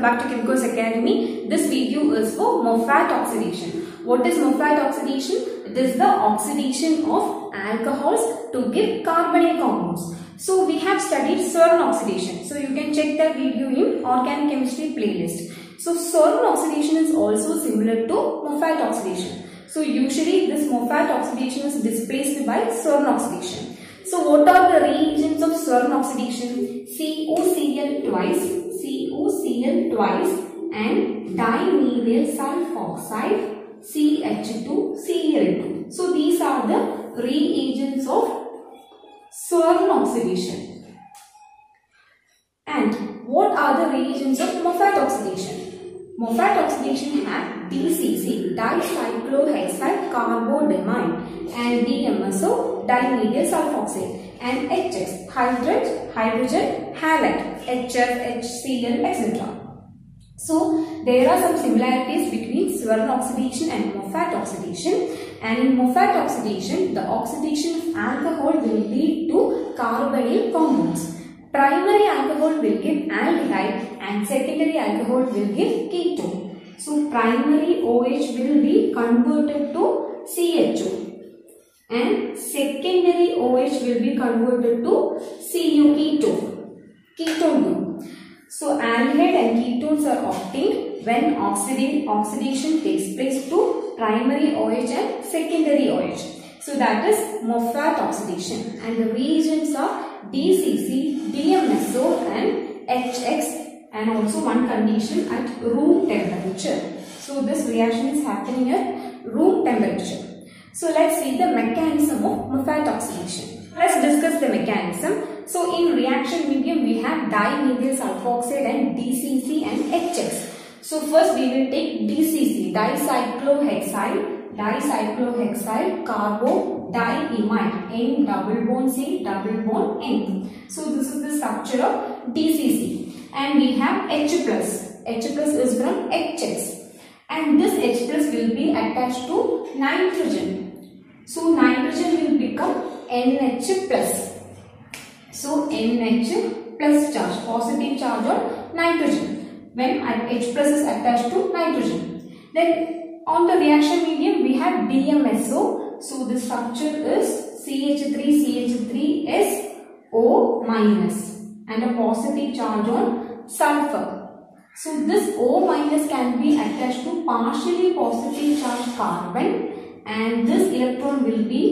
welcome back to Chemicos Academy. This video is for Moffatt oxidation. What is Moffatt oxidation? It is the oxidation of alcohols to give carbonyl compounds. So we have studied Swern oxidation. So you can check that video in organic chemistry playlist. So Swern oxidation is also similar to Moffatt oxidation. So usually this Moffatt oxidation is displaced by Swern oxidation. So what are the Swern oxidation? COCl twice, COCl twice and dimethyl sulfoxide CH2, Cl2. So these are the reagents of Swern oxidation. And what are the reagents of Moffatt oxidation? Moffatt oxidation have DCC, dicyclohexyl carbodiimide and DMSO, dimethyl sulfoxide and HX, hydrogen, hydrogen halide, HF, HCl, etc. So, there are some similarities between Swern oxidation and Moffatt oxidation and in Moffatt oxidation, the oxidation of alcohol will lead to carbonyl compounds. Primary alcohol will give aldehyde and secondary alcohol will give ketone. So, primary OH will be converted to CHO and secondary OH will be converted to CU ketone. Ketone group. So, aldehyde and ketones are obtained when oxidation, oxidation takes place to primary OH and secondary OH. So, that is Moffatt oxidation and the reagents are DCC, DMSO and HX and also one condition at room temperature. So, this reaction is happening at room temperature. So, let's see the mechanism of Moffatt oxidation. Let's discuss the mechanism. So, in reaction medium, we have dimethyl sulfoxide and DCC and HX. So, first we will take DCC, dicyclohexyl, dicyclohexyl carbo diimide, N double bond C, double bond N. So, this is the structure of DCC. And we have H plus. H plus is from HX. And this H plus will be attached to nitrogen. So, nitrogen will become NH plus. So, NH plus charge, positive charge on nitrogen when H plus is attached to nitrogen. Then on the reaction medium we have DMSO. So, the structure is CH3, CH3SO minus and a positive charge on sulfur. So, this O minus can be attached to partially positive charged carbon and this electron will be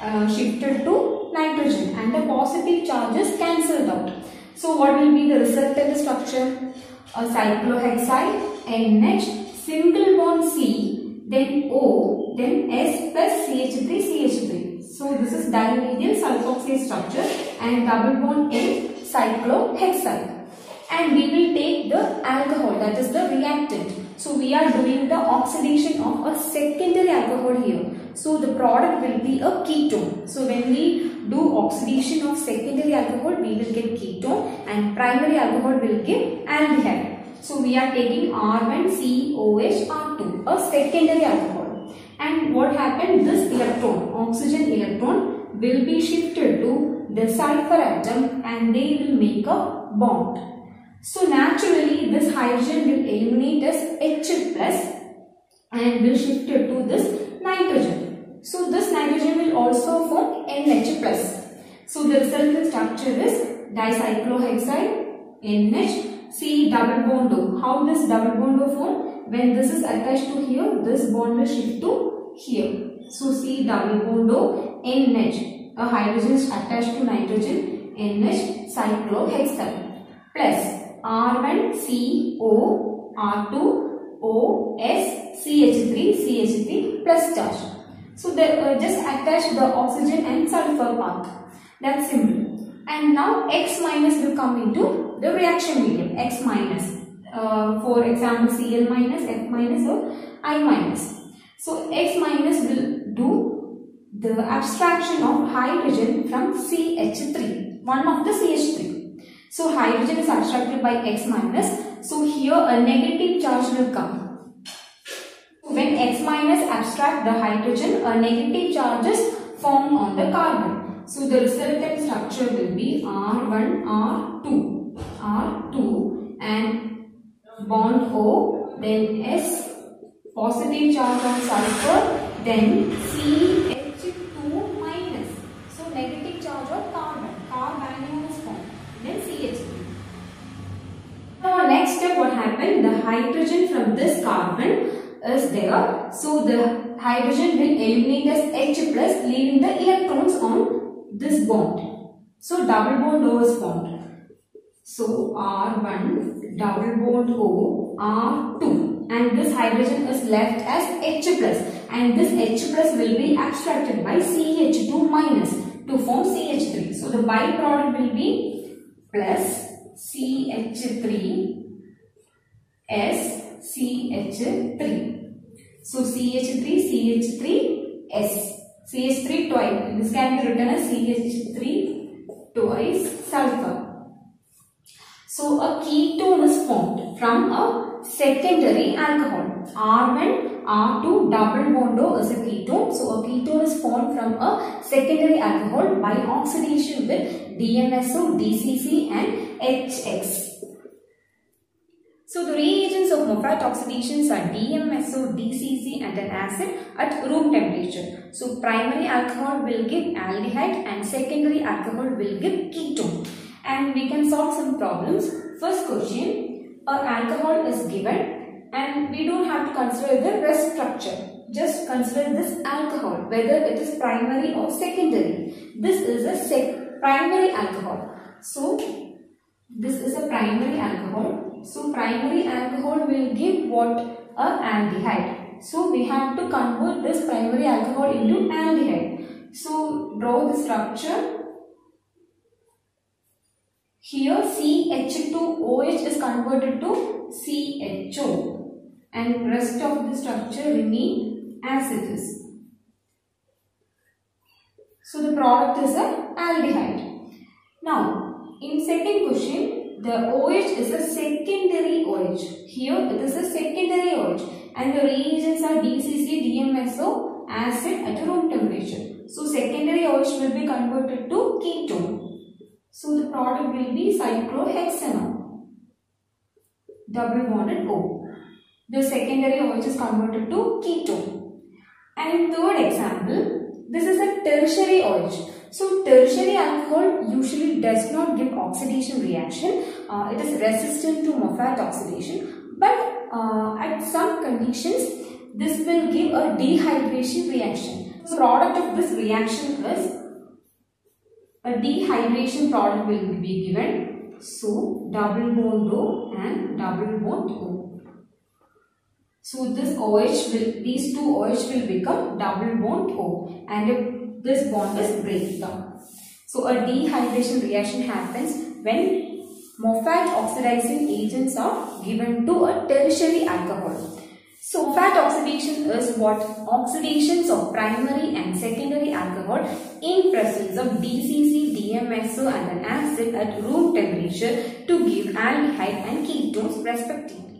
uh, shifted to nitrogen and the positive charges cancelled out. So what will be the resultant structure? A cyclohexyl NH single bond C then O then S plus CH3 CH3. So this is dimethyl sulfoxide structure and double bond N cyclohexyl and we will take the alcohol that is the reactant. So we are doing the oxidation of a secondary alcohol here. So the product will be a ketone. So when we do oxidation of secondary alcohol we will get ketone and primary alcohol will give aldehyde. So we are taking R1COH R2 a secondary alcohol. And what happened this electron oxygen electron will be shifted to the sulfur atom and they will make a bond. So naturally this hydrogen will eliminate as H plus and will shift it to this nitrogen. So this nitrogen will also form NH plus. So the resultant structure is dicyclohexyl NH C double bond O. How this double bond O form? When this is attached to here, this bond will shift to here. So C double bond O NH. A hydrogen is attached to nitrogen NH cyclohexyl plus R1CO, R2, O, S, CH3, CH3 plus charge. So they uh, just attach the oxygen and sulfur path. That's simple. And now X minus will come into the reaction medium. X minus. Uh, for example, Cl minus, F minus or I minus. So X minus will do the abstraction of hydrogen from CH3. One of the CH3. So hydrogen is abstracted by X minus. So here a negative charge will come. When X minus abstract the hydrogen, a negative charge is formed on the carbon. So the resultant structure will be R1, R2, R2 and bond O, then S, positive charge on sulfur, then CH2 minus. So negative charge on carbon, carbanion is formed, then CH3. Now happened, the hydrogen from this carbon is there. So the hydrogen will eliminate as H plus leaving the electrons on this bond. So double bond O is formed. So R1 double bond O R2 and this hydrogen is left as H plus and this H plus will be abstracted by CH2 minus to form CH3. So the byproduct will be plus CH3 S CH3. So CH3 CH3 S CH3 twice. This can be written as CH3 twice sulfur. So a ketone is formed from a secondary alcohol. R1, R2 double bond O is a ketone. So a ketone is formed from a secondary alcohol by oxidation with DMSO, DCC and HX. So the reagents of Moffatt oxidations are DMSO, DCC and an acid at room temperature. So primary alcohol will give aldehyde and secondary alcohol will give ketone. And we can solve some problems. First question, a alcohol is given and we don't have to consider the rest structure. Just consider this alcohol, whether it is primary or secondary. This is a sec primary alcohol. So, this is a primary alcohol. So, primary alcohol will give what? A aldehyde. So, we have to convert this primary alcohol into aldehyde. So, draw the structure. Here CH2OH is converted to CHO and rest of the structure remain as it is. So the product is an aldehyde. Now in second question the OH is a secondary OH. Here it is a secondary OH and the reagents are DCC, DMSO acid at room temperature. So secondary OH will be converted to ketone. So the product will be cyclohexanol. Double bonded O. The secondary OH is converted to ketone. And third example, this is a tertiary OH. So tertiary alcohol usually does not give oxidation reaction. Uh, it is resistant to Moffatt oxidation. But uh, at some conditions, this will give a dehydration reaction. So product of this reaction is a dehydration product will be given. So, double bond O and double bond O. So, this OH will, these two OH will become double bond O and this bond is down. So, a dehydration reaction happens when Moffatt oxidizing agents are given to a tertiary alcohol. So fat oxidation is what oxidations of primary and secondary alcohol in presence of DCC, DMSO and an acid at room temperature to give aldehyde and ketones respectively.